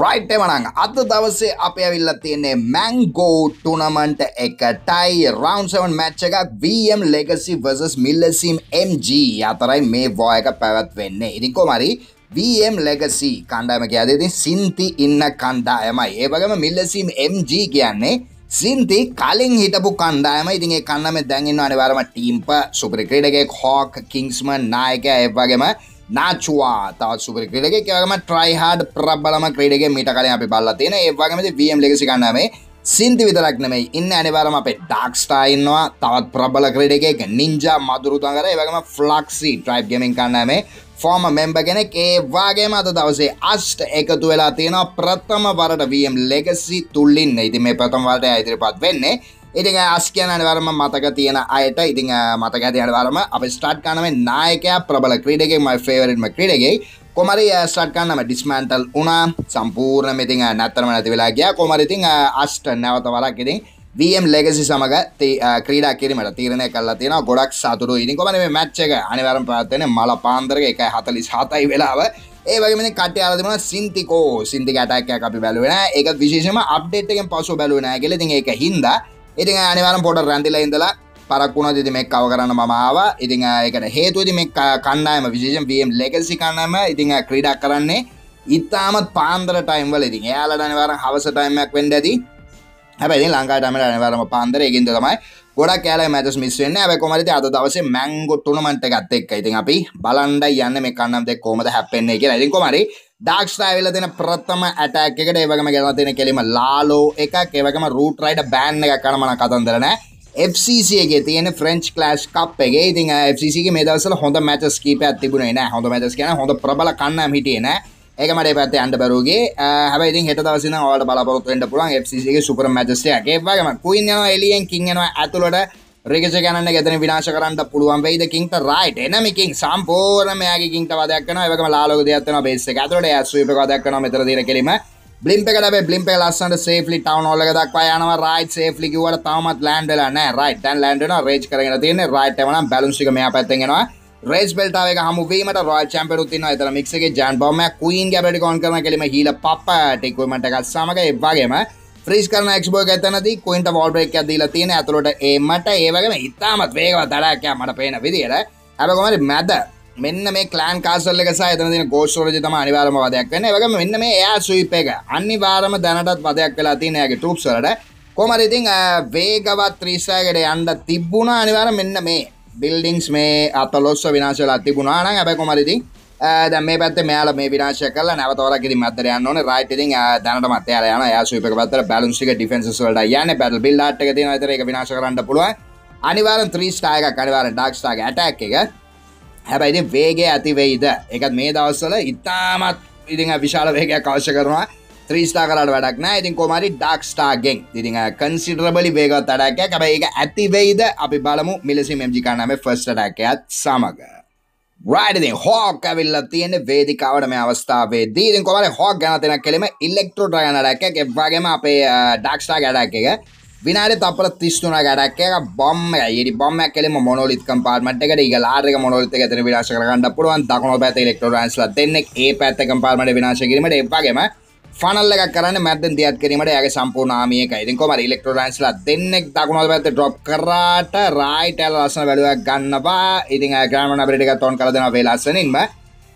Right එමනං අද දවසේ අප ඇවිල්ල තියන්නේ මැංගෝ ටුනමන්ට එකටයි. රවන්සවන් මැච්ච එකක්. VM ලෙගසි වසස් මිල්ලසිම් MG අතරයි මේ වායක පැවත් වෙන්නේ ඉනිකෝ මරි VM ලෙගසි කණ්ඩායම කියදති සින්ති ඉන්න කණ්ඩායමයි. ඒවගම මිල්ලසිම් MG කියන්නේ සින්ති කලින් හිටපු කණ්ඩායම ඉතිගේ කන්නම දැඟන්න අනිවරම ටීම්ප සුපරි ක්‍රඩගෙක් හෝක් කිංස්මන් නායක එවගේම නාචවා තවත් සුපර ක්‍රඩක කියවම ට්‍රයිහාඩ ප්‍රබලම ක්‍රඩගේ මිට කලින් අපි බල්ල තියෙන. ඒවාගමති වම් ලෙසි කන්නමේ සින්ති විතරක් නෙමයි. ඉන්න අනිවාරම අපේ ඩක්ස්ටයින්නවා තවත් ප්‍රබල ක්‍රඩක නින්ජා මදුරුතන්කර ඒවගම ෆලක්සි ට්‍රයිප් ගෙමින් කන්නමේ ෆෝර්ම මෙම්බ කෙනෙක්. ඒ වාගේ මත දවසේ අෂ්ට එකතු වෙලා තියෙනවා. ප්‍රථම වරට වම් ලෙගසි තුල්ලින් ඉති මේ ප්‍රථම වලට ඉදිරිපත් වෙන්නේ ඉතිං අස්කයන අනිවරම මතක තියෙන අයට. ඉතිං මතක ඇති අනිවරම අප ස්ටාට් කනම නායකයා ප්‍රබල ක්‍රීඩගේ මයි ෆේවරටම ක්‍රඩගේ කොමරි ස්ටට් කන්නම ඩිස්මන්ටල් වනා සම්පූර්ණ මෙතිං නැත්තරම නැති වෙලා ගිය. කොමරිතිං අෂ්ට නැවත වරක් ඉතින් VM ලෙගසි සමඟ ක්‍රීඩා කිරීමට තීරණය කල්ලා තියෙන ගොඩක් සතුරු ඉතින් කොමන මේ මැච්චක අනිවරම් පාත්තන මල පාන්දරක එක හතලිස් හතයි වෙලාව. ඒ වගේ කට අරදම සින්තිකෝ සිින්ති කටක් අපි බැලුවෙන එක විශේෂම අප්ඩේට්ගෙන් පසු බැලුවෙන ගෙලති එක හින්දා ඉතින් අනිවාරම් පොට රැඳිලා ඉඳලා පරක්ුණ දෙති මේ කව කරන්න මමාව ඉතිං එකට හේතුවති මේ කණ්ඩායම විශේෂම් වම් ලෙකසි කන්නම ඉතිං ක්‍රීඩක් කරන්නේ ඉතාමත් පාන්දර ටයිම්වල ඉතින් එයාලට අනිවාර හවස ටයිමක් වෙන්ඩ ඇති. හැබැයි ලංකාටමට අනිවාරම පාන්දර. ඉගින්ද තමයි ගොඩක් කෑල මැතස් මිස්වෙන්න ඇ කොමරති අද දවස මැංගො ටුනමට ගත්ත එක් ඉතින් අපි බලන්ඩ යන්න මේ කන්නම් දෙක් කොමද හැපෙන්නේ කියලා. ඉතින් කොමරි ඩක්ස්ටයිල තින ප්‍රථම ඇටක් එකට ඒවගම ගෙන තියෙන කෙලීම ලාලෝ එක ඒවගම රූට රයිඩ බෑන්න එක කනමන කතන්දරන FCCගේ තියෙන ෆ්‍රෙන්ච් කලාස් කප්ගේ ඉතින් FCගේ මේ දවසල හොඳ මැචස් කීප ඇතිබුණ න. හොඳ මැචස් කියන හොඳ ප්‍රබල කන්නම් හිටියන ඒකමට පැත් අන්ඩ බරුගේ හැබයි හට දවසන ඔට බලපොත්ට පුලන් FCගේ සුපර මැචස්ටයක් ඒවගම කුයින්න එලියෙන් කින්නවා ඇතුළට රේගච ගන්න ගැතන විනාශ කරන්න පුළුවන් වෙයිද කින්ට රයිට් එනමිකින් සම්පූර්ණමයාගේ කින්ට වදක්න එකම ලාලෝක දෙයක්න බේස ඇතුලට ඇස්වප දක්න මෙතර දින කිරීම බ්ලිම්පකට බ්ලිම්ප ලස්සට සේෆලි ටවන් ෝල දක්වා යන රයිට සේෆලි කිවට තමත් ලන්ඩල නෑ රයිට න් ලන්ඩන රේජ් කරන තියන රයිට වන බැලුසික මේ පැත්තෙනවා රේස් බෙල්ටාව හමුවීමට රෝල් චම්පරුත්තින එතර මික්ගේ ජන් බොම කීන් ගැබටි කොන් කරන කෙලීම හිල පප ටෙක්වමට එකත් සමඟ එවාගේම ්‍රීස් කරන ක්බෝ ඇතනති කොයින්ට වෝල්බෙක් ඇදීල තියෙන ඇතුළට ඒමට ඒවගේම ඉතාමත් වේගව දඩාකයා මට පේන විදියට. ඇබකොමට මැද? මෙන්න මේ කලන් කාසල්ල සහ එතන ගෝෂෝරජ තම අනිවාරම වදයක් වන්න. වගම මෙන්න මේ එයා සුයිප එක අනිවාරම දැනටත් වදයක් වෙලා තියනයාගේ ටුප්සලට කොමරිඉතින් වේගවත් ත්‍රීසාකට යන්ඩ තිබ්බුණ අනිවාර මෙන්න මේ බිල්ඩිංස් මේ අත ලොස්ස විනාශලා තිබුණාන ඇබ කොමරිතින් දැ මේ පැත් මෙයාල මේ විනාශ කල නැවතවරකි මතර යන්න රයිට දැනට මතය යන යසුප පත බැලන්සික ඩිෆෙන්සල්ට යන පැල් බිල්ලාට් එක තින තර එක විනාශ කරන්න පුළුව අනිවාරන් ත්‍රීස්ටායක කනිවාර ඩක්ස්ටාගේ ඇටක් එක. හැබැයිති වේගේ ඇතිවෙයිද එකත් මේ දවස්සල ඉතාමත් ඉතිං විශාල වේගයක් අවශ්‍ය කරනවා. ත්‍රීස්ටා කරට වැඩක් නෑ. ඉතින් කොමරි ඩක්ස්ටාගෙන් ඉතිං කන්සිටරබලි වේගත් අඩක් හැබයි එක ඇතිවෙයිද අපි බලමු. මිලසි මෙම්ජි කන්නම ෆස්ටඩක්යත් සමඟ රයිඩති හෝක් ඇවිල්ල තියෙන වේදිකාවට මේ අවස්ථාවේ දීතින් කොමර හෝක් ගැනතෙන කෙලෙම ඉල්ලෙක්ට්‍රෝ ටයන ඩැක්ක එක්වාගේම අපේ ඩක්ස්ටා ගැඩක් එක. විනාඩ තපර තිස්තුන ගැඩක් එක. බොම්ම යට බොම්ම කෙලෙම මොනොලිත් කම්පාර්මට එකට. එක ලාරක මොනොලිත ඇතන විනාශ කරගන්න පුළුවන්. දකුණු පැත ඉලෙක්ට්‍රෝන්ස්ල දෙන්නෙක්. ඒ පැත්ත කම්පාර්මට විනාශ කිරීමට. එපාගේම ෆනල්ල කරන්න මැද දියත් කිරීමට ඇගේ සම්පූර්ණාමියක ඉතින් කොම ඉලෙක්ට්‍රෝන්ස්ලා දෙන්නෙක් දකුණුව පැත්ත ඩ්‍රොප් කරාට රයිටල් ලස්සන වැලුවක් ගන්නවා. ඉතින් ග්‍රමණ බරිටික තොන් කරදන වෙලාසනින්ම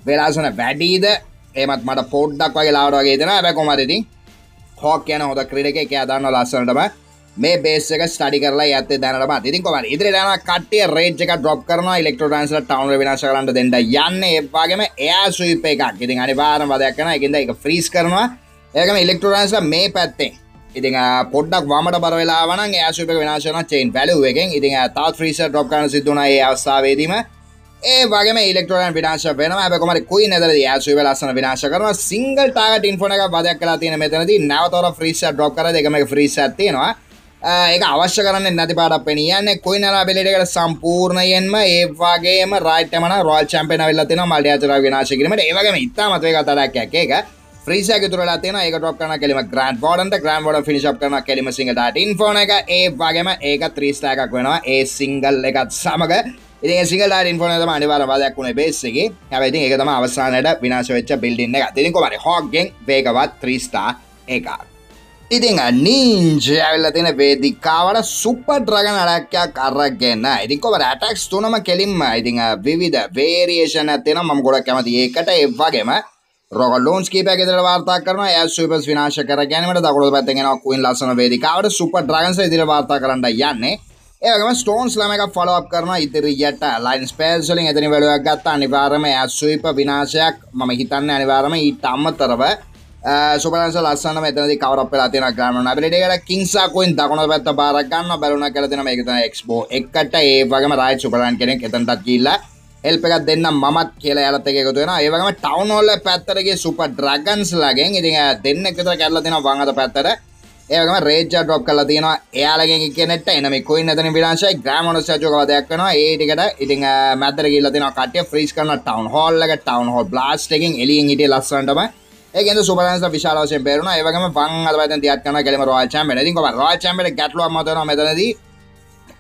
වෙලාසන වැඩීද? ඒමත් මට පොඩ්ඩක් වගේ ලාවට වගේ දෙන ඇබ කොමරඉතින් හෝක් යන හොද ක්‍රඩක එක. අදන්න ලස්සනටම මේ බේසක ස්ටඩි කරලා ඇත දැනටම ඉතින් කොම ඉදිරි යන කටිය රේජ්ක ඩොප් කරන ඉලෙක්ට්‍රෝන්ස්ල ටවන් විනාශ කරන්න දෙට යන්න. ඒවාගේම එයා සුයිප එකක්. ඉතින් අනිවාරම වදයක්න එකද එක ෆ්‍රීස් කරනවා. ඒකම ඉලෙක්ට්‍රෝන්ස්ල මේ පැත්තෙන් ඉතින් පොඩ්ඩක් වමට බරවෙලා වන ඇසුප වෙනශන චේන් වැලුව එකෙන්. ඉතින් තාත් ්‍රීස ඩොප් කන සිදුන ඒ අවස්ථාවේදීම. ඒ වගේ ඉලෙක්ට්‍රෝන් විනාශ වෙන ඇකොමට කුයි නදර ඇසුව ලස්සන විනාශ කරන සිංගල් ටාගට ඉන්ෆෝන එක බදක් කලා තියෙන මෙතනති නැවතොර ්‍රීස ඩොප් කර එකම ්‍රීස ඇතියෙනවා ඒක අවශ්‍ය කරන්න නැති පාට පෙනියන්න කොයි නලා බෙලෙකට සම්පූර්ණයෙන්ම ඒවාගේම රයිටමන රෝල් චම්පෙන වෙල්ලතින මල්ඩයාචර විනාශකිරීමට ඒවගේම ඉතාමත්වය කතරක් එක ්‍රීසක තුරලා තියෙන ඒක ටොක් කන කෙලීම ග්‍රන්් ෝඩන්ට ග්‍රන්් ෝඩ ිනිශප් කරන කෙලීම සිංහට ඉන්ෆෝන එක. ඒ වගේම ඒක ත්‍රීස්ටාකක් වෙනවා. ඒ සිංගල් එකත් සමඟ ඉතින් සිංහල ඉන්ෆෝන තම අනිවාර්ය වාදයක් වුණේ බේස් එකේ. හැබැයි ඉතින් ඒක තමයි අවසානයට විනාශ වෙච්ච බිල්ඩින් එක. ඉතින් කොහමද? හොග්ගෙන් වේගවත් 3 ස්ටාර් එකක්. ඉතිං නීංජ ඇවිල්ල තියෙන වේදිකාවට සුප ඩ්‍රගන අඩක්යක් අරගෙන. ඉතින් කොව ඇටක්ස් තුනම කෙලින්ම. ඉතිං විවිධ වේරියේෂන ඇතින මම ගොඩක් කැමති ඒකට. එවගේම රොගලෝන්ස් කීප ගෙතර වාර්තා කරන ය සුපස් විනාශ කර ගැනීමට දකුණු පැත්තගෙන කුයින් ලස්සන වේදිකාවට. සුප ඩ්‍රගන්ස ඉදිරි වාර්තා කරන්න යන්නේ. ඒගම ස්ටෝන්ස් ලම එක ෆලෝප් කරන ඉතිරියට ලයින් ස්පේල්සලින් එතනි වැලුවක් ගත්ත. අනිවාර්ම ඇස්වීප විනාශයක් මම හිතන්න අනිවාර්ම ඊට අම්මතරව සුපරන්ස ලස්සන මෙතනදි කවරක් වෙලා තියෙන ග්‍රාමන අපිටේකට කිංසා කොයින් දකුණ පැත්ත බාරක් ගන්න බැලුණ කියලා තියෙන මේක තමයි එක්ස්පෝ එකට. ඒ වගේම රයිට් සුපරන් කෙනෙක් එතනටත් ගිහිල්ලා හෙල්ප් එකක් දෙන්න මමත් කියලා යාලත් එක්ක එකතු වෙනවා. ඒ වගේම ටවුන් හෝල් පැත්තට ගිය සුපර් ඩ්‍රැගන්ස් ලගෙන් ඉතින් දෙන්නෙක් විතර කැඩලා තියෙනවා වම් අත පැත්තට. ඒ වගේම රේජ් ඩ්‍රොප් කරලා තියෙනවා. එයාලගෙන් කෙනෙක්ට එන මේ කොයින් එතන විනාශයි. ග්‍රෑමොනස් සජෝක වදයක් වෙනවා ඒ ටිකට ඉතින් මැද්දට ගිහිල්ලා තියෙනවා කට්ටිය ෆ්‍රීස් කරන ටවුන් හෝල් එක. ටවුන් හෝල් බ්ලාස්ට් එකෙන් එළියෙන් හිටිය ලස්සනටම. ඒකෙන්ද සුපරන්ස් විශාල වශයෙන් බේරුණා. ඒ වගේම වම් අත පැත්තෙන් තියත් කරනවා. කෙලිම රොයල් චැම්පියන් ඉතින් කොහමද? රොයල් චැම්පියන් ගැටලුවක් මත වෙනවා මෙතනදී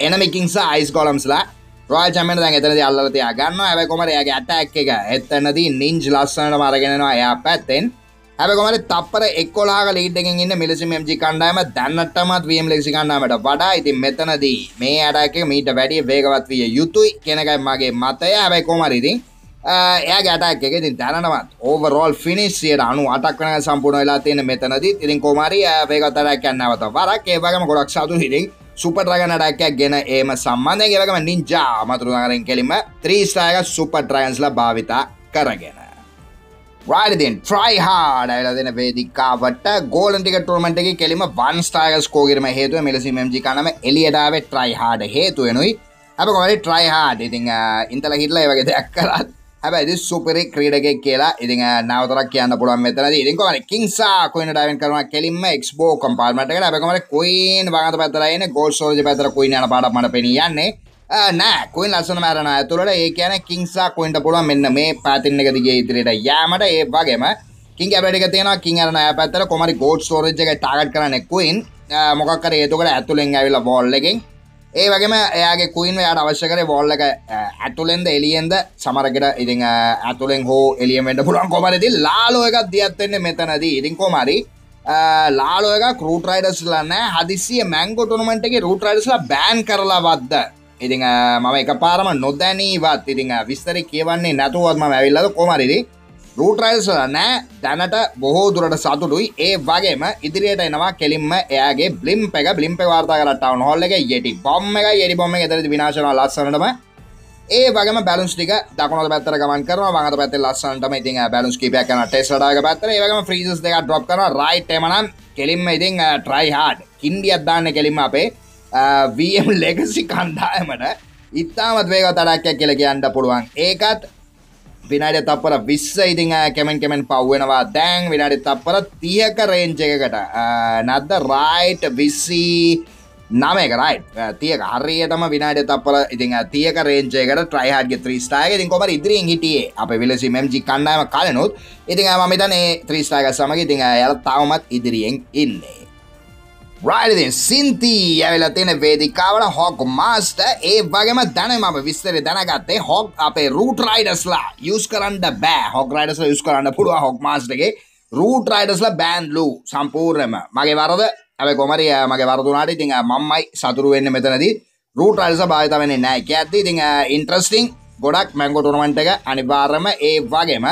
එනමි කිංස් අයිස් ගෝලම්ස්ලා රොයල් චැම්පියන් දැන් එතනදී අල්ලලා තියා ගන්නවා. හැබැයි කොහමද? එයාගේ ඇටැක් එක. එතනදී නින්ජ් ලස්සනටම අරගෙන එනවා එයා පැත්තෙන්. හැබැයි කොහමද? තප්පර 11ක ලීඩ් එකකින් ඉන්න මිලිසිම් MG කණ්ඩායම දැනටමත් VM ලෙක්සි කණ්ඩායමට වඩා. ඉතින් මෙතනදී මේ ඇටැක් එක මීට වැඩිය වේගවත් විය යුතුයි කියන එකයි මගේ මතය. හැබැයි කොහමද ඉතින්? එයා ගැටක් එක ඉතින් දැනටමත් ඕවරෝල් ෆිනිස් සියට අනු අටක් වන සම්පූර්ණ වෙලා තියෙන මෙතනදී ඉතින් කොමාරි වේගතරයක් යන්න නැවත වරක්. ඒ වගේම ගොඩක් සතුටු ඉතින් සුපර් ඩ්‍රැගන් අටැක්කයක් ගෙන ඒම සම්බන්ධයෙන් ඒ වගේම නින්ජා අමතුරු නගරෙන් කෙලින්ම 3 ස්ටාර් එක සුපර් ඩ්‍රැගන්ස්ලා භාවිතා කරගෙන. රයිඩින් ට්‍රයි හාඩ ඇල දෙන වේදිකාවට ගෝලන් ටික ටර්මට එක කෙලිම වන් ස්ටාග ස්කෝගරම හේතුව මෙලසි මජි කනම එලියටාව ට්‍රයි හාඩ හේතුවෙනුයි අප කොලි ට්‍රයි හාඩ ඉතිං ඉන්තල හිටල වගේ දෙයක් කරත් හැබැයි සුපරි ක්‍රීඩගෙක් කියලා ඉතිං නවතරක් කියන්න පුළුවන් මෙතන ඉතින් කොමන කිංසා කොයින ඩයිවන් කරන කෙලින්ම එක්ස්බෝ කම්පාර්මට එක හැබකමට කොයින් වගත පැතරයින ගෝල් සෝජ පැතර කොයින යන පාට මට පෙනියන්නේ නෑ. කොයින් ලස්සන මෑරන ඇතුළට. ඒ කියන කිංසා කොයින්ට පුළුවන් මෙන්න මේ පාතින්න එක දිගේ ඉදිරියට යෑමට. ඒ වගේම කින් ඇබටික තියෙන කින් අරන පැත්තර කොමරි ගෝඩ් ස්ටෝරජ් එක ටාගට් කරන එක්කුයින් මොකක්කර ඒතුකට ඇතුළෙන් ඇවිල්ලා බෝල්ල එකෙන්. ඒ වගේම එයාගේ කුයින් යාට අවශ්‍ය කර බෝල්ලක ඇතුලෙන්ද එලියෙන්ද සමරකට ඉතිං ඇතුලෙන් හෝ එලියමෙන්ට පුළුවන් කොමරති ලාලෝ එකක් දියත්වෙන්න මෙතනදී. ඉතින් කොමරි ලාලෝ එක කරුටරයිඩස් ලන්න හදිසිය මැංගෝ ටනමට එක රුටරයිඩස්ලා බෑන් කරලා වද්ද ඉතිං මම එක පාරම නොදැනීවත් ඉතිං විස්තර කියවන්නේ නැතුවත්ම ඇවිල්ලද කොමරිදි රූටරයිල්ස් නෑ. දැනට බොහෝ දුරට සතුටුයි. ඒ වගේම ඉදිරියට එනවා කෙලින්ම එයාගේ බ්ලිම් එක. බ්ලිම් වාර්තා කරටවන් හොල්ල එක යෙටි බොම්ම එක යෙඩි බොම්ම එතරති විනාශන ලස්සනටම. ඒ වගේම බැලුස් ටික දකුණට පැත්තර ගමන් කරන වගත පැත්තේ ලස්සනටම ඉතින් බැලුස් කීපයක් කරන ටෙස්ට්ලාග පැත්තර ඒ වගේම ෆ්‍රීසස් දෙක ඩ්‍රොප් කරන රයිට් එමනම් කෙලින්ම ඉතින් ට්‍රයි හාඩ් කින්ඩියක් දාන්න කෙලින්ම අපේ VM ලෙගසි කණ්ඩායමට. ඉතාමත් වේග තරක්යක් කියල කියන්න පුළුවන්. ඒකත් විනාඩ තපර විස්ස ඉතිං කැමෙන් කෙමෙන් පව්වෙනවා දැන් විනාඩි තපර තියක රේංච එකකට. නද්ද? රයිට් විස්සී නමක රයි තියක. හරියටම විනාඩ තපල ඉතින් තියක රේජයකට ට්‍රයිහගේ ත්‍රීස්ටාය ඉතින් කොම ඉදිරියෙන් හිටියේ? අප විලසි මෙම්ජි කණ්ඩායම කලනුත්. ඉතින් මමිතනේ ත්‍රීස්ටාග සමග ඉතිං යල තවමත් ඉදිරියෙන් ඉන්නේ. රයිඩින් සින්තී ඇවෙල තියෙන වේදිකාවට හොක් මාස්ට ඒ වගේම දැන මම විස්තර දැනගත්තේ හොක් අපේ රූට රයිඩස්ලා යස් කරන්න බෑ. හොක් රයිඩස් යස් කරන්න පුළුව හොක් මාස්ටගේ රූට රයිඩස්ල බෑන්් ලූ සම්පූර්ණයම මගේ වරද? ඇබ කොමරිය මගේ වරදුනාට ඉතිං මම්මයි සතුරු වෙන්න මෙතනදී. රූට රයිල්ස භාවිත වෙන්නේ නෑ ඇත්ති ඉතිං ඉන්ට්‍රස්ටිං ගොඩක් මැංගෝ ටුනමන්ට එක අනිවාර්යම ඒ වගේම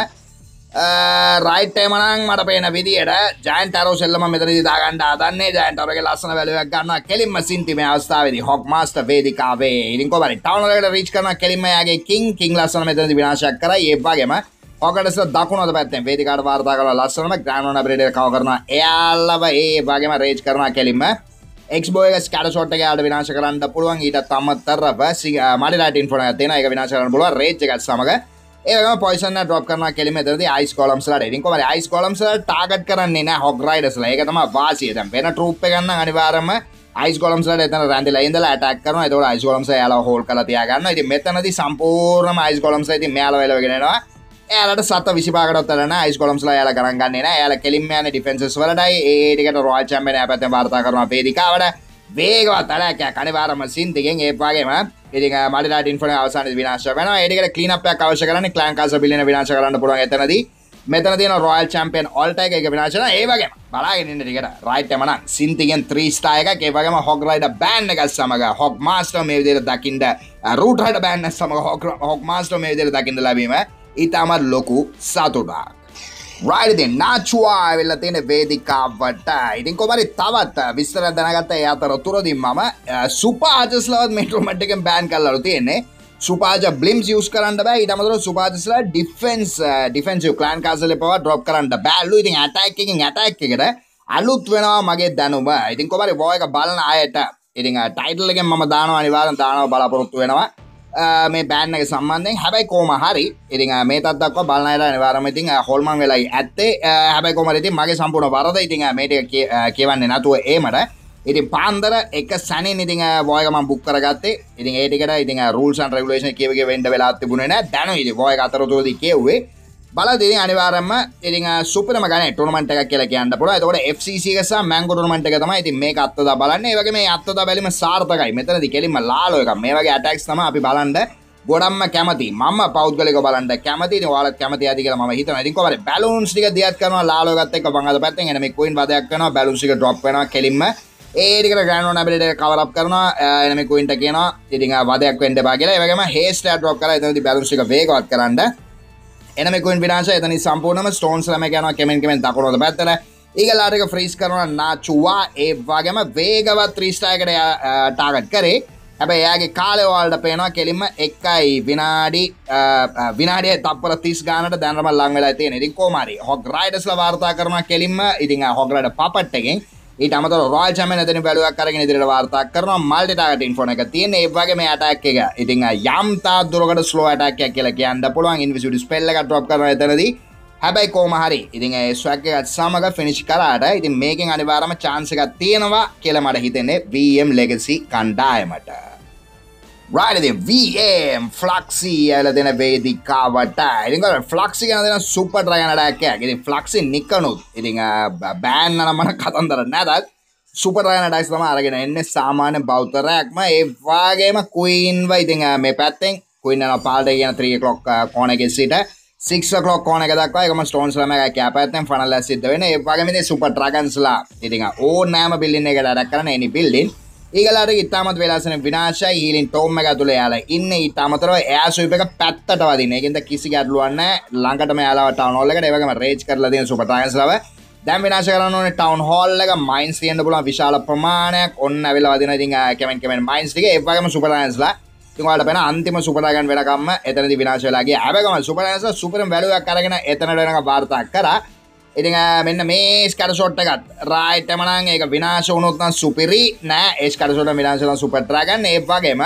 රයිට්ටේමනං මට පේන විදිට ජයන්ටරෝ සෙල්ලම මෙතර දාගන්ට අදන්නේ ජයන්ටරගේ ලස්සන වැලුවක් ගන්න කෙලින්ම සින්තිම අවස්ථාවද හොක් මාස්ට වේදිකාවේ. ඉරිකොබරි තවනලට රිච් කරන කෙලින්මයාගේ කින් කින් ලස්සන මෙතද විනාශක් කර ඒවාගේම හොකටස දකුණද පැත්තෙන් වේදිකාට වාර්තා කල ලස්සනම ග්‍රානන බ්‍රඩ කව කරන එයාල්ලව ඒ වගේම රේජ් කරන කෙලින්ම. එක්බෝය ස්කට ොට යාට විනාශ කරන්න පුළුවන්. ඊට තම්මත්තර මඩිට ඉන්ෆොන තින එක විනාශ කරන පුළුව රේච්චකත් සමඟ ඒ පොයිසන ඩොප් කරන කෙලිම ද යිස් කොලම්සලට ඉතින් කොම යිස් කොලම්සල ටාගට කරන්නේ නෑ හොක් රයිඩස්ල ඒකතම වාසියත වෙන ටරුප් ගන්න අනිවාරම යිස් කොලම්සල එතන රැඳල ඉඳල ටක් කරන එතවට යිස් කොලම්ස යාල හෝල් කල තියාගන්න ඉති මෙතනද සම්පූර්ණම යිස් කොලම්ස ඇති මේල වෙලගෙනවා එයාලට සත විසිපාකටොත්තරන යිස් කොලම්ස්ලා යාල කරගන්න යාල කෙලින්ම යන ඩිෆෙන්න්සස් වලටයි. ඒටිකට රෝල් චම්පන පැත වාර්තා කරන පේදිකාවට වේගවත් අලැක කනිවාරම සින්තිගෙන් ඒ වගේම ඉති මට ඉන්ෆන අවසාන විනාශ වන ඒකට කලීනපයක් අවශ්‍ය කරන කලංකාස පිලින විනාශ කරන්න පුළ ඇතනද මෙතන තින රොයල් චම්පියන් ඔල්ට එක විනාශන ඒවගේ බලාගෙනන්න ටිකට රයිටමන සින්තිගෙන් ත්‍රීස්ථායක ඒවගේම හොගරයිට බෑන්් එකක් සමඟ හොක් මාස්ට මේ විදිර දකිින්ට රූටහට බෑන්න සමඟ හොක හොක් මාස්ට මේ විදිර දකිින්ට ලැබීම ඉතාමත් ලොකු සතුටා රයිඩති නාචුවා වෙල්ල තියෙන වේදිකාවට ඉතින් කොමරි තවත් uh, විස්තර දැනගත්ත අතර තුරදින් මම සුපාජස්ලවත් මෙටරමට්කෙන් බෑන් කල්ලරු තියෙන්නේ. සුපාජ බ්ලිම්ස් යස් කරන්න බෑ. ඉටමතර සුපාජස්ලා ඩිෆෙන්ස් ඩිෆෙන්ස් කලන් කාසල පව ඩ්‍රොප් කරන්න බැල්ලු ඉතින් ඇටක්කින් ඇටක් එකට අලුත් වෙනවා මගේ දැනුම. ඉතින් කොමරි බෝයක බලන අයට ඉතින් uh, ටයිටල්ලගෙන් ම දානවා අනිවාරන් දානාව බලාපොරොත්තු වෙනවා. මේ බෑන්න එක සම්බන්ධයෙන්. හැබැයි කෝම හරි ඉතින් මේ තත්දක් බලන්නට නිවාරම ඉතින් හොල්මන් වෙලයි ඇත්තේ. හැබැයි කොමරති මගේ සම්පූර්ණ වරද. ඉතින් මේට කියවන්නේ නැතුව ඒමට. ඉතින් පාන්දර එක සැනින් ඉතින් බෝයකම බුක් කරගත්තේ. ඉතින් ඒටිකට ඉතින් රුල්සන් රගලේෂන කියවගේ වෙන්ඩ වෙලා තිබුණේ දැන ඉති බෝය අතරතුරදි කියවේ බලදිරි අනිවාරම ඉරි සුපරම ගන ටනමට එක කියල කියන්න පුල තකොට FCCස මැංගුටනමට එක තම ඉතින් මේ අත්තද බලන්න. වගේ මේ අත්තද බැලිම සාර්ථකයි. මෙතනති කෙලින්ම ලාලෝ එක මේ වගේ ඇටක්ස් තම අපි බලන්ඩ ගොඩම්ම කැමති. ම පෞද්ගලක බලන්ට කැමති. වාල කැමති ඇතික ම හිත තිකවර බැලුන්ස් ටික දියත් කරන ලාලෝගත්තක බඟද පැත්තෙන්. එනම කොයින් වදයක් කන බැලුසික ඩොප් වෙන කෙලින්ම. ඒක ගන නැබලට කවරක් කරන එනම කොයින්ට කියන ඉතිං වදයක් වෙන්ඩ බාගල වගේම හේස්ට ඩොප් කර ඇති බැලුසික වේගවත් කරන්න. එනමකුන් විනාශ එතනි සම්පූර්ණම ස්ටෝන්ස් ලම යන කෙමෙන් කෙමෙන් දකුණොද පැත්තල ඒගලාටක ෆ්‍රීස් කරන නාචුවා ඒ වගේම වේගවත් ත්‍රීස්ටායකට ටාගට් කරේ. හැබ එයාගේ කාලෙවාල්ට පේනවා කෙලින්ම එක්කයි විනාඩි විනාඩිය තපර තිස් ගානට දැනම ලංවෙලා තියෙන. ඉතින් කෝමරි හොක් රයිඩස්ල වාර්තා කරන කෙලින්ම. ඉතිං හොගලට පපට්ටකින් ඊට අමත රෝල් චම නතන බැලුවක් කරගෙන ඉදිරිට වාර්තා කරන මල්ටිටාට ඉන්ෆෝන එක තියෙන ඒවගේ මේ අටක් එක. ඉතින් යම්තා දුරකට ස්ලෝ අටක් කියල කියන්න පුළුවන්. ඉන්විසිඩි ස්පෙල්ල එක ටොප් කර ඇතනදී හැබැයි කෝමහරි ඉතින් ස්වක්කත් සමඟ ෆිනිශ් කරාට ඉතින් මේකින් අනිවාරම චාන්සකත් තියෙනවා කියල මට හිතෙන්නේ. වම් ලෙගසි කණ්ඩායමට. රයිඩ වම් ෆලක්සි ඇල දෙන වේදිකාවට. ඉරික ෆලක්සි ගන දෙන සුපට රයනටක් ඉති ෆලක්සි නික්කනුත් ඉති බෑන්න නමන කතන්දර නැදත් සුපරයන ඩයිස් තම අරගෙන එන්න. සාමාන්‍ය බෞතරයක්ම. ඒවාගේම කුයින්ව ඉතිං මේ පැත්තෙන් කුයින්න පාල්ට කියන ත්‍රිය කොක් කෝනක සිට. සික් ලොක් කෝන දක් ස්ටෝන්ස් ලම කෑපත්තෙන් පනල සිද්ධ වෙන ඒවාගේමති සුප ට්‍රගන්ස්ලා ඉතිං ඕ නෑම පිල්ලින්න එක ඩක් කරන එනි පිල්ලින් ඒගලාට ඉතාමත් වෙලාසන විනාශයි. ඊලින් ටෝම එක තුළ යාලා ඉන්න. ඉතාමතරව ඇසුප එක පැත්තට වදින එකද කිසි ගැටලුවන්න ළඟට යාලාට නොල්ලක ඒවගම රේච් කරල දෙන සුපටාගස්ලව දැම් විනාශ කරන ටවන් හෝල්ල එක. මයින්ස් තියන්න පුල විශාල ප්‍රමාණයක්. ඔන්න වෙලා වදින ති කමෙන් කමෙන් මයින්ස්ටික ඒවගම සුපරන්ස්ලා තුවාට පෙන අන්තිම සුපරගන් වෙනකම්ම එතනදි විනාශලාගේ ඇබගම සුපරන්ස සුපරම් වැලුවක් කරගෙන එතනට වෙනක වාර්තා කරා. ඉති මෙන්න මේ ස්කට ෂොට්ටකත් රයිටමනන් ඒක විනාශ වුණුත්න සුපිරි නෑ. ඒස් කටසොට විනාශල සුපට්‍රගන්න ඒවාගේම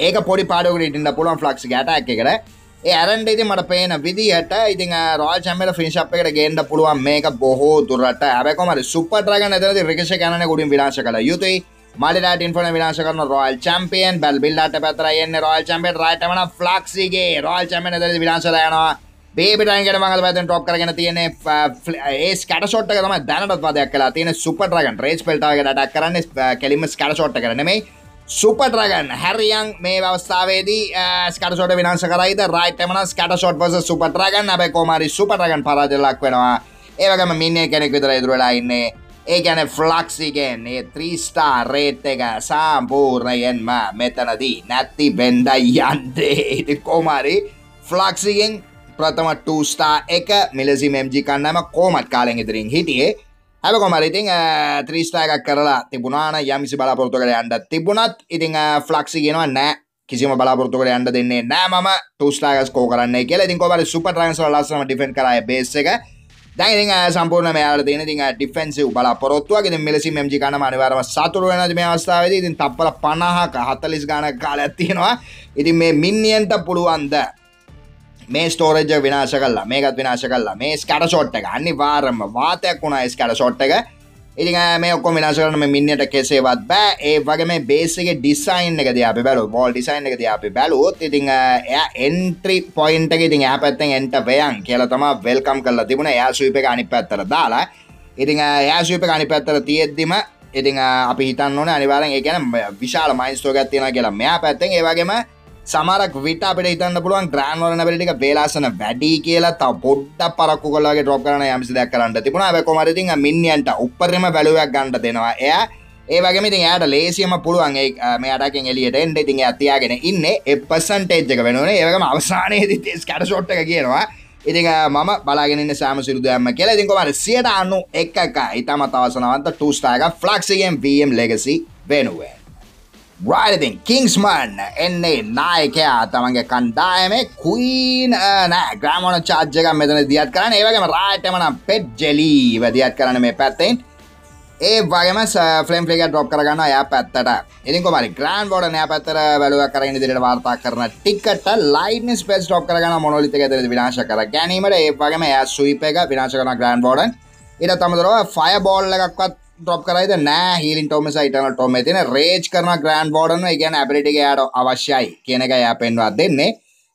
ඒක පොඩි පාඩකට ඉටින්ට පුළුවන් ෆලක්ස් ගැට එකට ඇරන්ට ඉති මට පේන විදිහට ඉතින් රෝල් චම්මල ෆිනිශප් එකට ගේන්ඩ පුළුවන් මේක බොහෝ දුරට. ඇබකොමට සුපටරගන්න ඇතද රිකෂ කන ගුඩින් විනාශ කළ යුතුයි. මලිට ඉන්ෆන විනාශ කරන රෝල් චම්පියන් බැල් බිල්ලට පැතරයන්න රෝල් චම්පෙන් රයිටමන ෆලක්සිගේ රෝල් චම්පන ද විනාශලයනවා බේබිටන්ගට මඟ පැතන් ටොප් කරගෙන තියෙන ඒ ස්කට ොට් තම දැනට වදයක් කලා තියෙන සුපටරගන් රේස් පෙල්ටාවකට ඩක් කරන්න කෙලිම ස්කට ොට් කරනෙමයි සුපටරගන් හැරියන් මේ අවස්ථාවේදී uh, ස්කටසොට විනාශ කරයිද? රයිටමන ස්කට ෂොට් වස සුපටරගන් ඇබ කෝමරි සුපටරගන් පරාජලක් වෙනවා. ඒවගම මින්න කෙනෙක් විතර ඉදුරලා ඉන්නේ. ඒ ගැන ෆ්ලක්සිගෙන් ඒ ත්‍රීස්ටා රේට් එක සාම්පූර්ණයෙන්ම මෙතනදී නැත්ති බෙන්ඩයි යන්දේ ඉති කෝමරි ෆ්ලක්සිගෙන් ප්‍රථම ටස්ටා එක. මිලසි මෙම්ජි කන්නම කෝමත් කාලෙන් ඉදිරින් හිටියේ. හැබ කොමරිඉතින් ත්‍රීස්ටායක් කරලා තිබුණාන යමිසි බලාපොරතුකට අන්ඩ තිබුණත් ඉතිං ෆලක්සි ගෙනවා නෑ. කිසිම බලාපොරතුකට අන්ඩ දෙන්නේ නෑ ම ටස්ටාගස් කෝ කරන්න කියල. ඉතින් කොබර සුපටරන්ස ලස්සම ඩිෆෙන් කරය බේස එක. දැයි සම්පූර්ණ මෙයාල දෙන ති ඩිෆෙන්සිව බලාපොරොත්තුවගේ මෙලසි මෙම්ජි කන අනිවාරම සතුර වෙන මේ අවස්ථාවද. ඉතින් තප්පල පණහක හත්තලිස් ගාන කාල ඇත්තියෙනවා ඉතින් මේ මින්නියන්ට පුළුවන්ද මේ ස්ටෝරජ විනාශ කල්ලා මේකත් විනාශ කල්ලා මේ ස්කට ෂොට් එක. අනි වාරම වාතයක් වුණා ස්කට ෂොට් එක. ඉති මේ ඔක්කො විනාශ කරන මින්නට කෙසේවත් බෑ. ඒ වගේ මේ බේසගේ ඩිසයින් එක ද අපි බැලු බෝල් ඩිසයින් එක ද අපි බැලුවොත් ඉතිං එය එන්ට්‍රි පොයින්ට එක ඉතින් ෑ පැත්තෙන් එන්ට වයන් කියල තම වෙල්කම් කරලා තිබුණ. යා සුප එක අනි පැත්තර දාලා. ඉතිං යා සුප අනි පැත්තර තියෙද්දිම ඉතිං අපි හිතන්න ඕන අනිවාරෙන් ඒකන විශාල මයින්ස්ටෝගත් තියෙන කියලා. මෙයා පැත්තෙන් ඒවාගේම සමරක් විට අපට හිතන්න පුළුවන් ග්‍රාන්වරන පටික බේලාසන වැඩි කියලා ත පොඩ්ඩ පරක්කු කොල්ලගේ ඩොප් කරන යමසි දැක් කරන්න තිබුණ. ඇ කොමරති මිනිියන්ට උපරම බැලුවක් ගන්නට දෙනවා. එය ඒවගේ ඉතින් යාට ලේසියම පුළුවන් මේටකින් එලියට එන්ඩ ඉතින් ඇතියාගෙන ඉන්න එපසන්ටේජ්ක වෙනන ඒවගම අවසානය තිස් කැට ෂොට්ක කියනවා. ඉතික මම බලාගෙනන්න සෑම සිරුදයම කියලා. ඉතින් කොමට සියට අන්නු එක ඉතම තවසනවන්ත ටස්ටාක ෆලක්සිගෙන් වම් ලෙගසි වෙනුවෙන්. රයිතින් කිංස්මන් එන්නේ නායකයා තමන්ගේ කණ්ඩායම කුයින් නෑ ග්‍රමෝන චාර්ජක මෙතන දියත් කරන්න. ඒවගේම රායටමන පෙට් ජෙලී වදියත් කරන මේ පැත්තෙන්. ඒ වගේම ෆලම් ලික ඩොප් කරගන්න ය පැත්තට. ඉනික මරි ග්‍රන් බෝඩ නෑ පැත්තර වැලුව කරන්න දිට වාර්තා කරන ටිකට ලයින් ස්පේස් ටොප් කරගන්න මොනොලිත ඇතර විනාශ කර ගැනීමට. ඒ වගේම ය සුයිප එක විනාශ කරන ග්‍රන් බෝඩන් ඉට තමදරව ෆය බෝල්ල එකක්වත් ටොප් කරයිද නෑ හිලින් ටොමස ඉටන ටොම තින රේජ් කරන ග්‍රන්් බෝඩන ගැන ඇපිටිගයාට අවශ්‍යයි කියන එක ය පෙන්වා දෙන්නේ.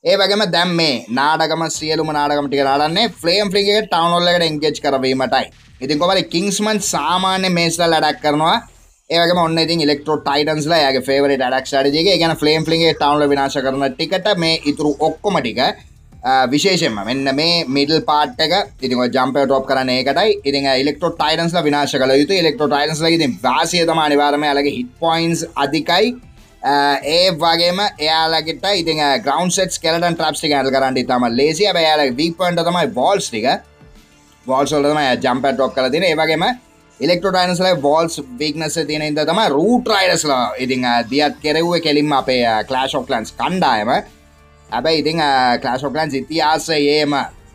ඒ වගේම දැම් මේ නාඩගම සියලුම නාඩගම ටික නාඩන්නේ ෆලේම් ්‍රිගේ ටවනොල්ලකට එංගේච් කරවීමටයි. ඉතින් කොමරි කිංස්මන් සාමාන්‍ය මේස්ල අඩක් කරනවා? ඒක ඔන්න ඉතින් ඉලෙක්ට්‍රෝ ටයිටන්ස්ලා යාගේ ෆේවරට ඩක් ටජගේ ගැන ෆලේම් ලිගේ ටවන්ල විනාශ කරන ටිකට මේ ඉතුරු ඔක්කොම ටික විශේෂෙන්ම මෙන්න මේ මිඩල් පාට් එක. ඉතින් ජම්ප ටොප් කරන එකටයි ඉතින් ඉලෙක්ට්‍රෝ ටයිටන්ස් විනාශ කල යුතු ඉලෙක්ට්‍රෝ ටයින්ස් ලගේ වාසිය තම අනිවාරම ලගේ හිට පොයින්ස් අධිකයි. ඒ වගේම එයාලගෙට ඉතින් ග්‍රවන්් සෙට් කෙලටන් ට්‍රප්ටි ගල් කරන්න තම ලේසිය බයාල වීපන්ට තමයි බෝල්ස් ටික. වෝල්සල්ටම ජම්ප ටොක් කල තින ඒවගේම ඉලෙක්ට්‍රෝටයිනස්ල වෝල්ස් වීක්නස තියෙන ඉද තම රූටරයිඩස්ලා ඉතිං දියත් කෙරව්ව කෙලින්ම අපේ කලාශෝක්ලන්ස් කණ්ඩායම. ඇබැයි ඉතිං කලාශෝක්ලන්ස් ඉතිහාසයේම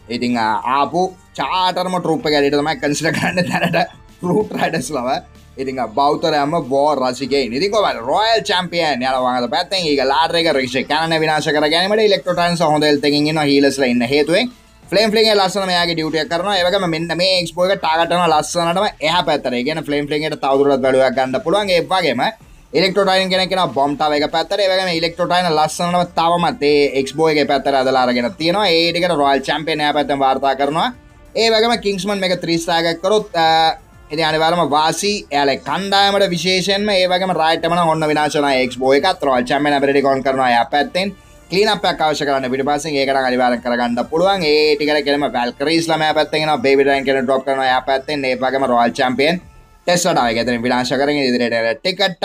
ඉතිං ආපු චාටරම ටරුප්ප ගැලට තමයි කන්සිට කරන්න තැනට රූටරයිඩස් ලව. ඉතිං බෞතරයම බෝ රසිගේ නිතිකොව රොයල් චම්පියන් යලවාග පැත්තෙන් ඒ ලාරක රේෂ කන විනාශ කර ගැනීමට ඉලෙක්ට්‍රටයින් හොඳල්තකින්න හිලස්ල ඉන්න හේතුවෙන්. ෆලම් ලිගේ ලස්සන යාගේ ඩියුටිය කරන ඒවගම මෙන්න මේ එක්ස්පෝක ටාගටන ලස්සනටම එහ පැතර ගෙන ෆලම් ලිට තවදුරත් බලුවක් ගන්න පුළුවන්. ඒවාගේම එලෙක්ටෝටයින් කෙනෙන බොම්ටාව එක පැත්තර ඒවගම ඉලෙක්ටෝටයින ලස්සනව තවමත් ඒ එක්ස්බෝයගේ පැත්තර අදලාරගෙන තියෙනවා. ඒටිකට රොල් චම්පේ නෑ පැත්තම වාර්තා කරනවා. ඒ වගේම කිංස්මන් එක ත්‍රීස්ථාගක් කරොත් එති අනිවාරම වාසි ඇල කණ්ඩායමට විශේෂෙන්ම ඒවගේම රයිටමන ඔන්න විනාශන එක් බෝය එකත්. රොල් චම්පන පරිටිකොන් කරනවා ය පැත්තෙන්. කලීනපයක් අවශ්‍ය කරන්න පිට පස ඒකට අනිවාර කරගන්න පුළුවන්. ඒටිකට කෙම වැල්කරීස් ලම පැත්තෙන බේවිටන් කෙන ඩොප් කරන ය පැත්තෙන්. ඒපගම රෝල් චම්පියන් ටෙස්ටාව ගැතන විනාශ කරන ඉදිරියට ටිකට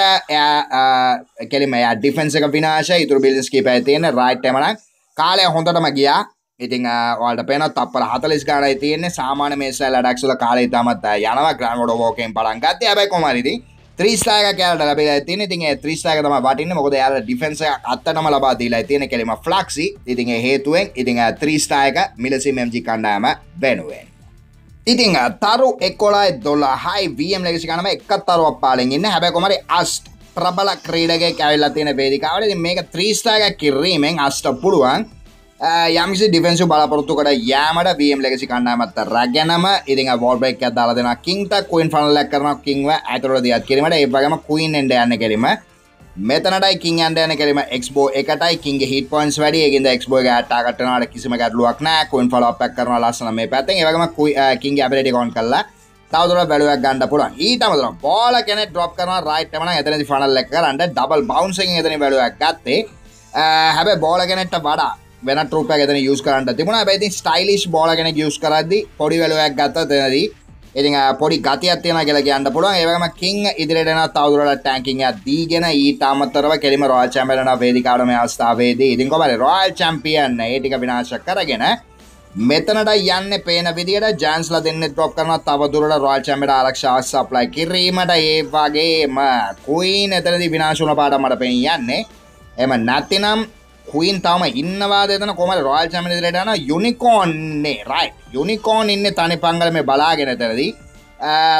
කෙලිම ඩිෆන්සක විනාශ ඉතුර බිල්ස්කි පැතියෙන රයිට්ටමන කාලය හොඳටම ගියා. ඉතින් වලට පෙන තපර හතලිස් ගාන තියන්නේ. සාමාන මේස ලඩක්සුල කාලේ තමත් යනවා. ග්‍රන්ඩ ෝකෙන් පටන්ගත් ඇබයි කොමරිදී ත්‍රීස්ථාක කෑලට ලබේ තින තින් ත්‍රීස්ථාක තම වටින්න. මොකද යාල ඩිෆෙන්ස අත්තනම ලබා දීලා තියෙන කෙලීම ෆලක්සි ඉතින් හේතුවෙන් ඉතිං ත්‍රීස්ථායක මිලසි මෙම්ජි කණ්ඩායම වෙනුවෙන්. ඉතිං තරු එක්කොලායි දොල්ල හයි වම් ලෙසි කනම එකත් තරුවක් පාලෙන් ඉන්න. හැබැකොමරි අස්ට ප්‍රබල ක්‍රීඩගේ කැවිල්ලා තියෙන වේදිකාවට මේක ත්‍රීස්ථාක කිරීමෙන් අස්ට පුළුවන්. යමිසි ඩිෆෙන්සු බලපොරත්තුකට යෑමට වම් ලෙසි කණ්ඩාමත් රැගැනම. ඉතින් බෝල්බෙක් දාලා දෙෙන කින්ත කුයින් ෆනල්ලක් කරන කින්ව ඇතුර දියත් කිරීමට. ඒවගම කුයින් එන්ඩ යන්න කිරීම. මෙතනටයි කින් අන්ඩයන කෙරීම එක්බෝ එකටයි කින්ගේ හිට පොන්ස් වැඩි. ඒගෙද එක්බෝ ටාකටනට කිසිම ගැටලුවක් නෑ කුයින් ෆල පක් කරන ලස්සන මේ පැත්තෙන්. ඒවගම කින්ගේ අපිට කොන් කල්ලා තවදුර බැලුවක් ගන්න පුළුවන්. ඊට අමතර බෝල කෙනෙ ඩ්‍රොප් කරන රයිට්ම එතන ෆනල් එක් කරන්න. ඩබල් බවන්සිං එතන බැලුවක් ගත්තේ. හැබැ බෝල කෙනෙට වඩා වෙන ටරුප ගෙතන යස් කරට තිබුණ. බැති ස්ටයිලිස් බෝලගෙන යස් කරදදි පොඩි වලුවක් ගත්ත තැනදී ඉති පොඩි ගතියක් තියෙන කියලා කියන්න පුළුවන්. ඒවම කිං ඉදිරිටන තවදුරට ටැකිං දීගෙන ඊට අමතරව කෙලිම රෝල් චම්පලන වේදිකාරම අවස්ථාවේදී. ඉතින් කොබල රෝල් චම්පියන්න ඒටික විනාශ කරගෙන මෙතනට යන්න පේන විදිට ජන්ස්ල දෙන්න ටොප් කරන තවදුරට රෝල් චම්පට ආරක්ෂාව සප්ලයි කිරීමට ඒ වගේම කුයි එතනදි විනාශුන පාට මට පෙන් යන්නේ. එම නැතිනම් කුයින් තම ඉන්නවා දෙතන කොම රෝල් චමිදිරටන යුනිකෝන්නේ රයි යුනිකෝන් ඉන්න තනි පංගල මේ බලාගෙන තරදී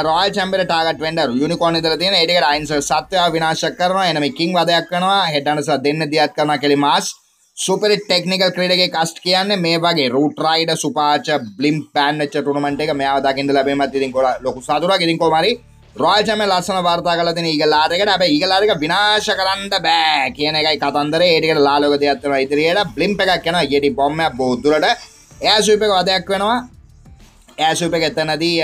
රෝල් චම්පර ටාගට වෙන්ඩ යුනිකෝන තර තියෙන ඒකට අයින්ස සත්‍යයා විනාශ කරනවා. එනම කින් වදයක් කනවා හෙටනස දෙන්න දියත් කරන කෙළි මාස්. සුපරි ටෙක්නිකල් ක්‍රඩගේ කස්ට කියන්න මේ වගේ රූටරයිඩ සුපාච බ්ලිම් පෑන්ච්ච ටුනමට එක මෙයාව දකිට ලබීමත් ඉතින් කොල ලොකු සතුර ඉතින් කොමරි රෝල්චම ලස්සන වාර්තා කලතින ඒගලාටකට ඇබ ඒගලාරික විනාශ කරන්න බෑ කියන එකයි කතන්දර. ඒටිකට ලාලෝක දෙයක්ත්තන ඉදිරියට බ්ලිම්ප එකක් කෙන යෙඩි බොම්ම බෝදුරට එය සුපක වදයක් වෙනවා. ඇසුප එතනදී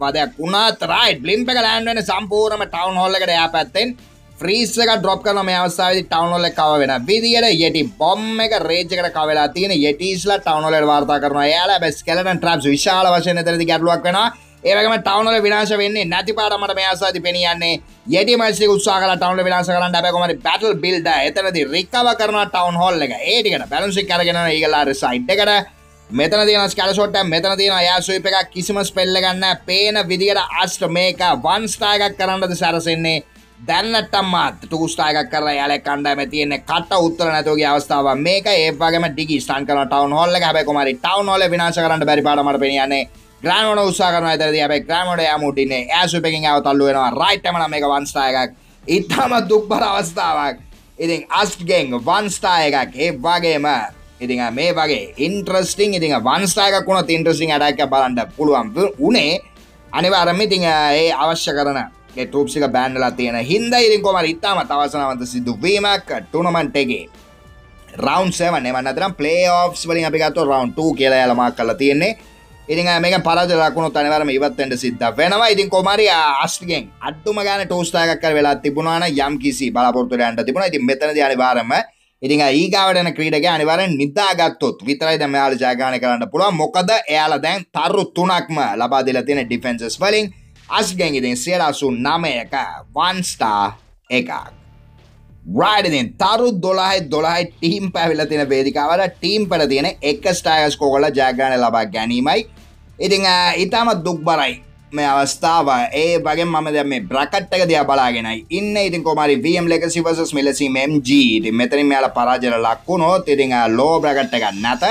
වදයක් වුණත් රයිට් බ්ලිම්ප එක ලෑන්ඩුවෙන සම්පූර්ණම ටවන් හොල්ලකට යා පැත්තෙන්. ්‍රීස්සක ඩ්‍රොප් කරන මේ අවස්ථාව ටවනොල්ල කව වෙන විදිට යටි බොම්ම එක රේජකට කවෙලා තියෙන යටිස්ල ටවනොල වාර්තා කරන යාල බැස් කලට ට්‍රප් විශාල වශයෙන් තරදි ගැටලුවක් වෙන ඒවගම ටවනල විනාශ වෙන්නේ නැති පාටමට මේ අසාති පෙනියන්නේ. යටි මයිසි උත්සා කල ටවන විනාශ කරන්න බැකොමට බැටල් බිල්ඩ එතනති රික්කව කරන ටවන් හොල්ල එක. ඒටිකට බැලන්සි කරගෙන ඒගලාර සයිට් එකට. මෙතන තියෙන ස්කලෂොට් මෙතන තියෙන යා සුයිප එකක් කිසිම ස්පෙල්ල ගන්න පේන විදිකට අස්ට මේක වන්ස්ටා එකක් කරන්නද සැරසෙන්නේ? දැන්නටමත් ටූස්ටා එකක් කර යාල කණ්ඩායම තියෙන කට උත්තර නැතුවගේ අවස්ථාව මේක. ඒවාගේම ඩිගි ස්ටන් කරන ටවන් හොල්ල හැබැයි කොමරි ටවන් හොල්ල විනාශ කරන්න බැරි පාඩමට පෙනියන්නේ. ග්‍රානෝන උත්සා කරන ඇතරදී හැබැයි ග්‍රාමෝඩ යමුටින්නේ ඇසුපකින් ඇව තල්ලු වෙනවා. රයිට්ටමන මේක වන්ස්ටා එකක්. ඉතාම දුක්බර අවස්ථාවක්. ඉතින් අස්ට්ගෙන් වන්ස්ටා එකක්. ඒ වගේම ඉතිං මේ වගේ ඉන්ට්‍රස්ටිං ඉතිං වන්ස්ටායක කුණ ඉන්ට්‍රසිං අඩක් බලන්ට පුළුවන් උනේ අනිවාරම ඉතිං ඒ අවශ්‍ය කරන ටූප්සික බෑන්ඩලා තියෙන හින්ද ඉරින් කොම ඉතාම තවසනවන්ත සිදුවීමක් ටුනමන්ටගේ රවන්් සෙවන් එමන්නතරම් පලේ ඔෆ්ස් වලින් අපිගත්තු රවන්් 2 කියලා යලමක් කල තියෙන්නේ. ඉතින් මේක පරද ලකුණු තනිවරම ඉවත්තෙන්ට සිද්ධ වෙනවා. ඉතින් කොමරි අස්ටගෙන් අට්ටුම ගන ටෝස්ටායක් වෙලා තිබුණන යම් කිසි බලාපොරතුරයන්ට තිබුණ. ඉතින් මෙතන අනිවාරම ඉතින් ඊගාවටන ක්‍රීඩක අනිවරෙන් නිදාගත්තොත් විතරයි දැම යාල ජයගාන කරන්න පුළුව මොකද එයාල දැන් තරු තුනක්ම ලබා දෙල තියෙන ඩිෆෙන්න්සස් වලින් අස්ගෙන් ඉතින් සියලසු නමයක වන්ස්ටා එකක්. රයිඩින් තරු දොලාහයි දොලාහයි ටීම් පැවිල තියෙන වේදිකාවට ටීම් පට තියෙන එක ස්ටායස් කෝගල ජයගාන ලබා ගැනීමයි ඉතිං ඉතාමත් දුක් බරයි මේ අවස්ථාව. ඒ වගේ මම දැ මේ බ්‍රකට්ටක දයා බලාගෙනයි ඉන්න. ඉතින් කොමරි වම් ලෙක සිවසස් මිලසි මජ මෙතරින් මෙයාල පරාජර ලක්කුණොත් ඉතිං ලෝ බ්‍රකට්ටක නැත.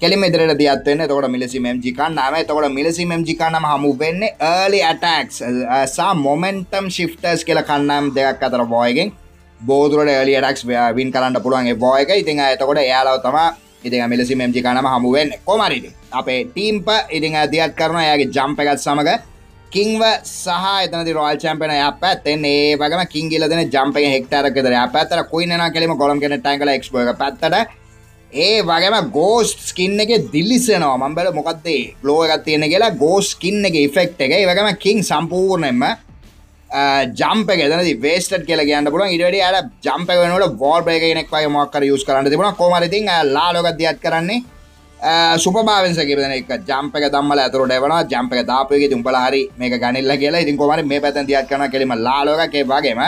කෙලිම ඉදිරට දියත්වන්න තකොට මිලසි මජි කන්නාම. තකොට මිලසි මජි කන්නම හමු වෙන්න ඒලි අටක්ස් සා මොමෙන්ටම් ශිෆ්ටර්ස් කියල කන්නම් දෙයක් අතර බෝයගෙන් බෝදුරට එලි ටක්ස් වින් කරන්න පුළුවන්ගේ බෝයක ඉතිං එතකොට යාලාව තම ඉතින් මිලසි මජි කනම හමුවෙන් කොමරිට අපේ ටීම්ප ඉතිං දියත් කරන යාගේ ජම්ප එකත් සමඟ කිංව සහ එතනති රෝල් චම්පන පැත්තෙන් ඒ වගම කිංගිලදන ජම්ප හෙක්ටරකද පැත්තර කුයින කෙලීම කොළම් කෙන ටැන්කල එක්ස්පෝ පැත්තට. ඒ වගේම ගෝස් ස්කින්න එක දිල්ලිස්සනවා මම්බල මොකක්දේ ලෝ එකත් තියෙන කියලා. ගෝස් කින්න එක ඉෆෙක්් එක. වගේම කින් සම්පූර්ණයෙන්ම ජම්ප ෙදන වේස්ට කියල ගන්න පුල ඉඩට අට ජම්ප වනට වෝල් බේක නෙක් වගේ මොක්කර යුස් කරන්න තිබුණ. කොමරති ලාලොක දියත් කරන්නේ. සුපභාවෙන්ස කිරන එක ජම්පක දම්මල ඇතුර ඩෙවන ජම්පක දාපයගේ තුම්පල හරි මේ ගනිල්ල කියලා. ඉතින් කොමර මේ පැතන් දියත් කරන කෙලීම ලාලෝක වගේම.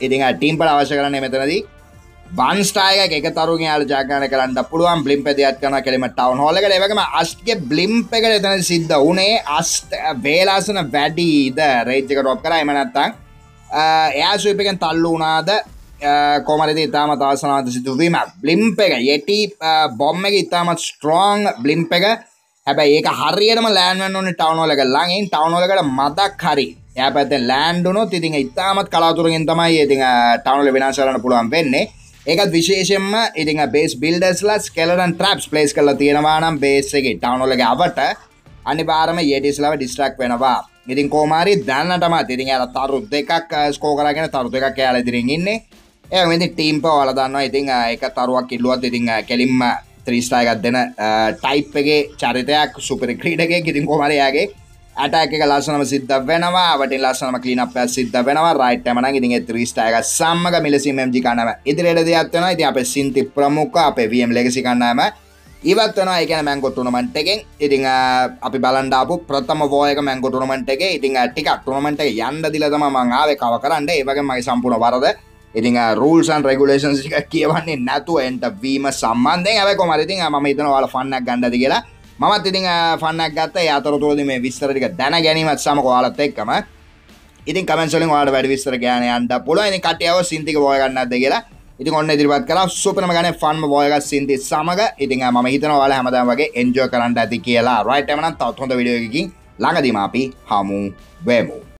ඉතින් ටීම්පල අවශ්‍ය කරන්නේ මෙතනදී. බන්ස්ටායක එක තරු යාල ජාගන කරන්න පුළුවන්. බ්ලිම්ප දෙයක් කන කෙලීම ටවන් හෝලකට ඒවගේම අස්ගේ බ්ලිම්ප එකට එතන සිද්ධ වනේ අස්ට වේලාසන වැඩීද රේජ්ජක රොප් කර. එමනත්තං එයා සුපකෙන් තල්ලු වනාද කොමරද ඉතාම තවසනාද සිදුවීම? බ්ලිම්ප එක. යටි බොම්ම එක ඉතාමත් ස්ට්‍රෝං බ්ලිම්ප එක. හැබැයි ඒක හරියටම ලෑන්වන්න ඕන ටවනෝලක ලඟින් ටවනෝලකට මදක් හරි. ය පැත ලෑන්ඩුනොත් ඉතින් ඉතාමත් කලාතුරගෙන් තමයි ඉතින් ටවනල වෙනශරන්න පුළුවන් වෙන්නේ. ඒකත් විශේෂෙන්ම ඉතිං බේස් බිල්ඩස්ලා ස්කෙලටන් ට්‍රප්ස් පලේස් කල තියෙනවානම් බේස්සගේ ටවනොලගේ අවට අනිබාරම යෙටිස්ලාව ඩිස්ට්‍රක් වෙනවා. ඉතින් කෝමාරි දන්නටම තිරින් අර තරු දෙකක් ස්කෝ කරගෙන තරු දෙකක් යාල දිරින් ඉන්නේ. ඒ මෙති ටීම්ප වල දන්න ඉතිං එක තරුවක් කිල්ලුවත් ඉතිං කෙලින්ම ත්‍රීස්ටායකත් දෙන ටයිප්ගේ චරිතයක් සුපරි ක්‍රීඩගේ ඉතින් කොමරයාගේ ඇටක ලස්සනම සිද්ධ වෙනවා. වට ලස්සනම කලීන පැ සිද්ධ වෙනවා. රයිට මන ඉතින් ත්‍රීස්ටායක සම්මග මිලසිම ජිකනම ඉදිරියට දෙයක්ත්වන ඉති අප සින්ති ප්‍රමුඛ අපේ වියම් ලෙගසි කන්නම ඉවත්වන එක මැංගොට්ටුනමට එකෙන්. ඉතිං අපි බලන්ඩාපු ප්‍රථම ෝයක මැංගොටුනමට එක. ඉතිං ටික ටුනමට එක යන්ඩ දිලතම මංආාව කව කරන්න. ඒවගේ මයි සම්පුුණ වරද. ඉතින් රූල්සන් රෙගුලේෂන් එක කියවන්නේ නැතුව එන්ට වීම සම්බන්ධය ඇව කොමරිතින් ම ඉතන වල ෆන්නක් ගන්නද කියලා. මත් ඉතින් ෆන්නක් ගත්ත. අතරතුරද මේ විස්තරටික දැන ගැනීමත් සමක වාලත් එක්කම. ඉතින් කමෙන්සලින් වාට වැඩ විස්තර ගෑනයන්ට පුල ඉනි කටයාව සිින්තික බෝයගන්නද කියලා. ඉතින් ඔන්න ඉදිරිපත් කර සුපනම ගන ෆන්ම බෝයග සිින්ති සමඟ ඉතින් ම හිතන වාල හැමදම් වගේ එන්ජෝ කරන්න ඇති කියලා. රයිටමන තත් හොඳ විඩියෝකින් ළඟදිම අපි හමු වේමූ.